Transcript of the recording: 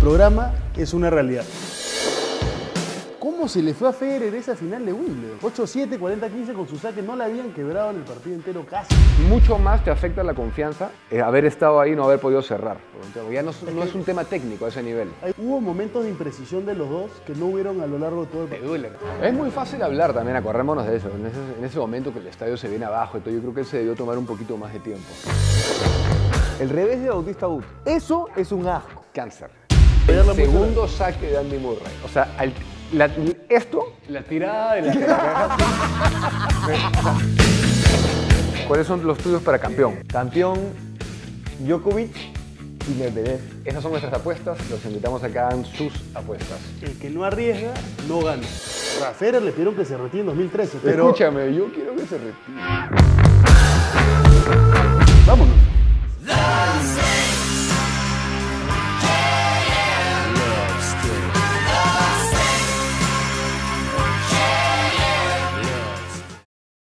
programa es una realidad. ¿Cómo se le fue a Federer esa final de Wimbledon? 8-7, 40-15 con su saque, no la habían quebrado en el partido entero casi. Mucho más te afecta la confianza eh, haber estado ahí y no haber podido cerrar. Ya no, es- no es un tema técnico a ese nivel. Hay- Hubo momentos de imprecisión de los dos que no hubieron a lo largo de todo el partido. Es muy fácil hablar también, acordémonos de eso. En ese, en ese momento que el estadio se viene abajo todo, yo creo que él se debió tomar un poquito más de tiempo. El revés de Bautista Agut. Eso es un asco. Cáncer. El segundo saque de Andy Murray. O sea, al- la- esto, la tirada de la ¿Cuáles son los tuyos para campeón? Campeón Djokovic y Medvedev. Esas son nuestras apuestas. Los invitamos a que hagan sus apuestas. El que no arriesga, no gana. A Federer le pidieron que se retire en 2013, pero Escúchame, yo quiero que se retire.